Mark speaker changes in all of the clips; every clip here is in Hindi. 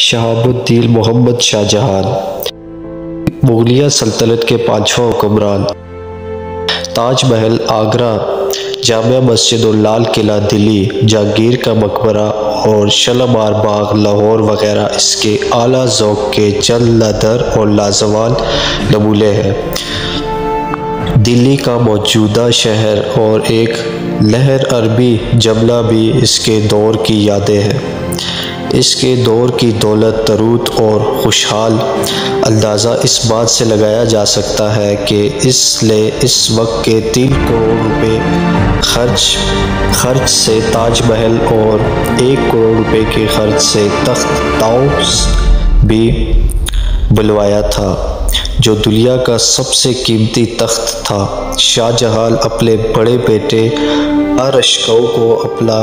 Speaker 1: शहाबुद्दीन मोहम्मद शाहजहान, मुगलिया सल्तनत के पांचवा हुक्मरान, ताजमहल आगरा, जामिया मस्जिद और लाल किला दिल्ली, जहांगीर का मकबरा और शलमार बाग लाहौर वगैरह इसके आला ज़ौक़ के चंद लदर और लाजवाल नमूने हैं। दिल्ली का मौजूदा शहर और एक लहर अरबी जमला भी इसके दौर की यादें हैं। इसके दौर की दौलत, तरूत और खुशहाल अंदाज़ा इस बात से लगाया जा सकता है कि इसलिए इस वक्त के तीन करोड़ रुपए खर्च खर्च से ताजमहल और एक करोड़ रुपए के खर्च से तख्त टाउस भी बुलवाया था, जो दुनिया का सबसे कीमती तख्त था। शाहजहां अपने बड़े बेटे अरशकौ को अपना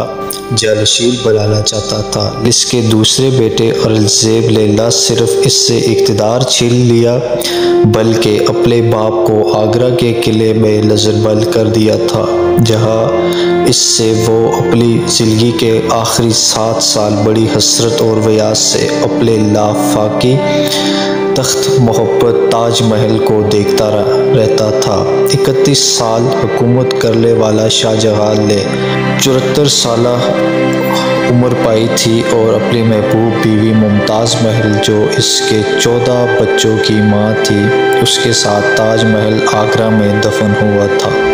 Speaker 1: जानशीन बनाना चाहता था। इसके दूसरे बेटे औरंगज़ेब ने न सिर्फ़ इससे इकतदार छीन लिया, बल्कि अपने बाप को आगरा के किले में नज़रबंद कर दिया था, जहाँ इससे वो अपनी ज़िंदगी के आखिरी सात साल बड़ी हसरत और व्यास से अपने लाफाकी तख्त मोहब्बत ताजमहल को देखता रहता था। इकतीस साल हुकूमत करने वाला शाहजहां ने चौहत्तर साल उम्र पाई थी और अपनी महबूब बीवी मुमताज़ महल, जो इसके चौदह बच्चों की माँ थी, उसके साथ ताजमहल आगरा में दफन हुआ था।